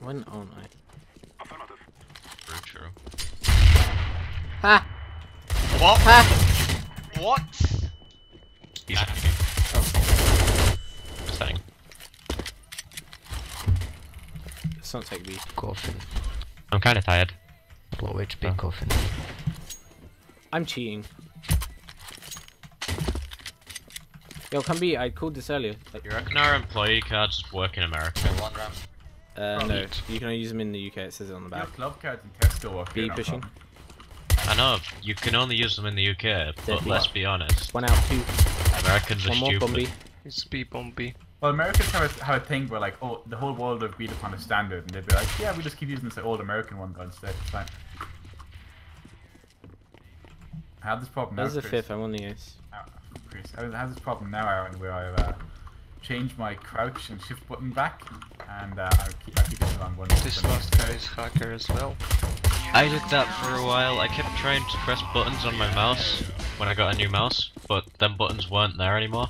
When aren't I? True, true. Ha! What? Ha! What? He's hacking. Oh. Just saying. It's not take B. Coffin. I'm kinda tired. Low HP Oh. coffin. I'm cheating. Yo, come be, I called this earlier. Like, You reckon our employee cards work in America? One ramp. Uh, no, you can only use them in the UK. It says it on the back. club cards in Tesco work B here, no pushing. I know, you can only use them in the UK, but Deadly. let's be honest, One out, two. Americans are more, bomb B. stupid. It's B bomb Well, Americans have a, have a thing where like, oh, the whole world agreed upon a standard, and they'd be like, yeah, we just keep using this old American one instead. It's fine. I have this problem now. There's the fifth. I'm on the ace. Uh, Chris, I have this problem now, Aaron, where I've uh, changed my crouch and shift button back, and uh, I keep I keep it the wrong one. This last guy is hacker as well. I did that for a while, I kept trying to press buttons on my mouse when I got a new mouse, but them buttons weren't there anymore.